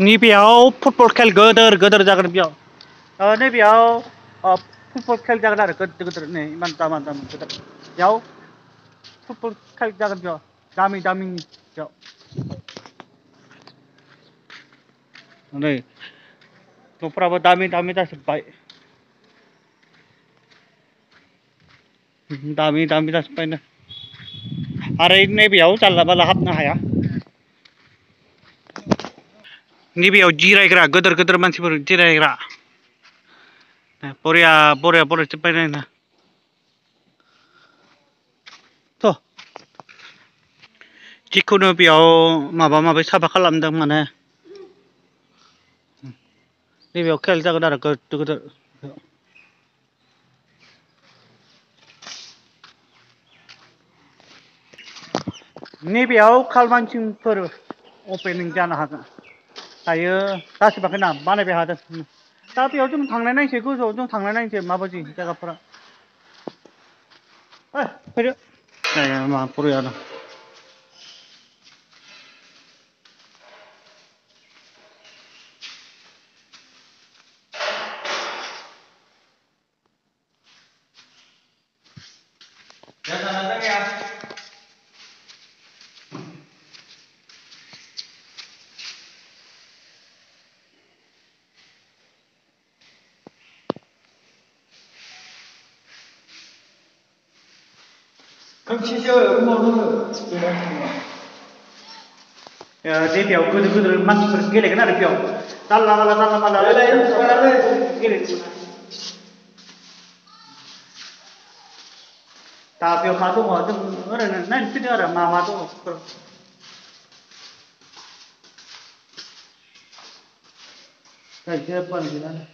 नैबेयाव football खेल गोदोर गोदोर जागोन बेयाव नैबेयाव फुटबल खेल जागोन आरो गोदोर गोदोर नै इमान दामा दामि गोदोर बेयाव फुटबल खेल जागोन बेयाव दामि दामिनि बेयाव नै न'फ्राबो दामि दामि जाजोब्बाय दामि दामि जाजोब्बायनो आरो नैबेयाव जानला मानला हाबनो हाया नैबेयाव जिरायग्रा गोदोर गोदोर मानसिफोर जिरायग्रा बरिया बरिया बरिया जोब्बाय नायना थ' जिखुनु बेयाव माबा माबि साफा खालामदों माने नैबेयाव खेल जागोन आरो गोदोर गोदोर नैबेयाव खालमानसिंफोर अपेनिं जानो हागोन 다이어 다시 밖에 나 만에 배 하다 음. 나도 요즘 당나나 이제 그거 요즘 당나나 이제 마버지 내가 보라. 아 그래. 야야 마 보러 야나 Hangchija umonu dia piau kudu kudu mas pergi lagi nari piau talla talla talla talla tapi apa tuh mau tuh orang nanti dia orang mama tuh Kayak apa nih jalan?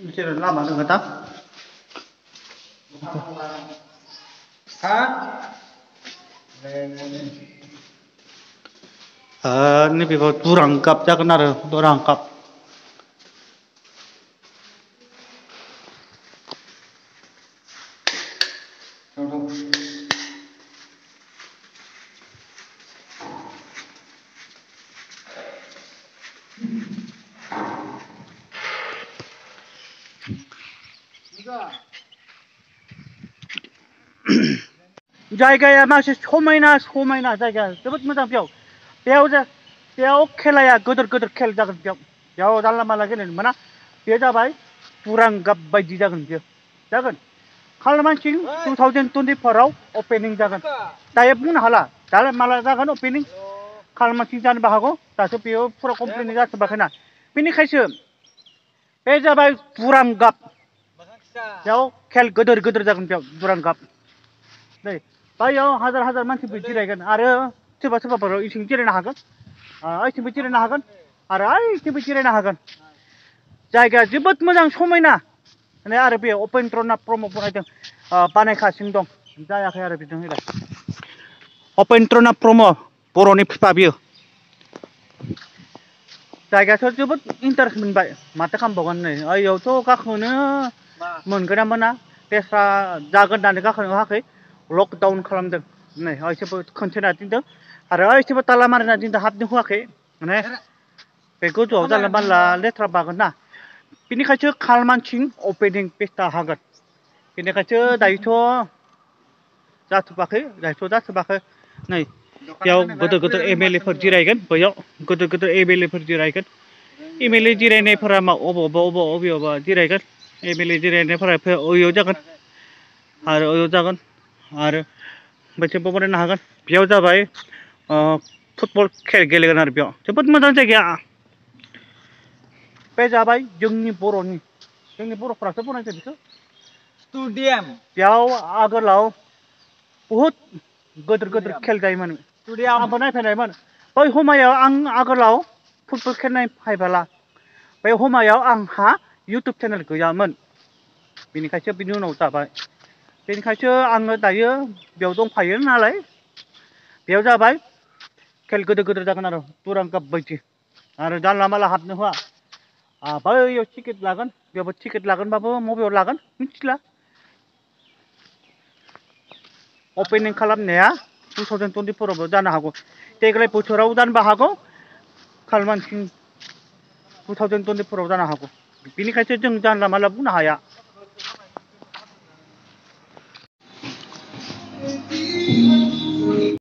Ini lama dong kata. हाँ ini people turangkap ya kena turangkap Thank you. आरो दुरां काप जायगाया मासे समायना समायना जायगा जोबोद मोजां बेयाव बेयाव जा बेयाव खेलाया गोदोर गोदोर खेल जागोन बेयाव बेयाव जानला मानला गेलेनो मोना बे जाबाय दुरां काप बायदि जागोन बेयो जागोन खालमानसिं टु थावजेन्ड टुवेन्टि फराव अपेनिं जागोन दायो बुंनो हाला दा माला जागोन अपेनिं खालमानसिं जानोबो हागौ दासो बेयो फुरा कमप्लिट जाजोबाखैना बेनिखायसो बे जाबाय दुरां काप बेयाव खेल गोदोर गोदोर जागोन बेयाव दुरां काप नै बायाव हाजार हाजार मानसिबो जिरायगोन आरो सोरबा सोरबाफोर इथिं जिरायनो हागोन ओइथिंबो जिरायनो हागोन आरो ओइथिंबो जिरायनो हागोन जायगाया जोबोद मोजां समायना माने आरो बे उपेन्द्रनाथ ब्रह्म बनायदों बानायगासिनो दं जायाखै आरो बिदों उपेन्द्रनाथ ब्रह्म बर'नि बिफा बियो जायगायाथ' जोबोद इन्टारेस्ट मोनबाय माथो खालामबावगोन नै ओइयावथ' गाखोनो मोनगोन ना मोना टेस्टआ जागोन होननानै गाखोनो होआखै लकडाउन खालामदों नै ओइसोबो खनसेना दिनदों आरो ओइसोबो ताला मारिना दिनदों हाबनो होआखै माने बे गोजौआव जानला मानला लेथ्रा बागोन ना बेनिखायसो खालमानसिं अपेनिं पेस्टा हागोन बेनिखायसो दायोथ' जाथ'वाखै दायोथ' जाथ'वाखै नै बेयाव गोदोर गोदोर एम एल एफोर जिरायगोन बैयाव गोदोर गोदोर एम एल एफोर जिरायगोन एम एल ए जिरायनायफोरा मा अबावबा अबावबा अबेयावबा जिरायगोन एम एल ए जिरायनायफोरा ओइयाव जागोन आरो ओइयाव जागोन आरो बनायनो हागोन बेयाव जाबाय फुटबल खेल गेलेगोन आरो बेयाव जोबोद मोजां जायगाया बे जाबाय जोंनि बर'नि जोंनि बर'फ्रासो बनायदों बेखौ स्टुडियाम बेयाव आगोलाव बहुद गोदोर गोदोर खेल जायोमोन स्टुडियाम आंबो नायफैनायमोन बै समायाव आं आगोलाव फुटबल खेल नायफायबोला बे समायाव आंहा इउटुब चेनेल गैयामोन बेनिखायसो बिनि उनाव जाबाय बेनिखायसो आङो दायो बेयाव दंफायो नालाय। बेयाव जाबाय खेल गोदोर गोदोर जागोन आरो दुरां काप बायदि। आरो जानला माला हाबनो होआ। बैयाव टिकेट लागोन, बेयावबो टिकेट लागोनबाबो मबेयाव लागोन मिथिला। अपेनिं खालामनाया टु थावजेन्ड टुवेन्टि फरावबो जानो हागौ। देग्लाय बोथोराव जानोबो हागौ, खालमानसिं 2024फोराव जानो हागौ। बिनिखायसो जों जानला मानला बुंनो हाया।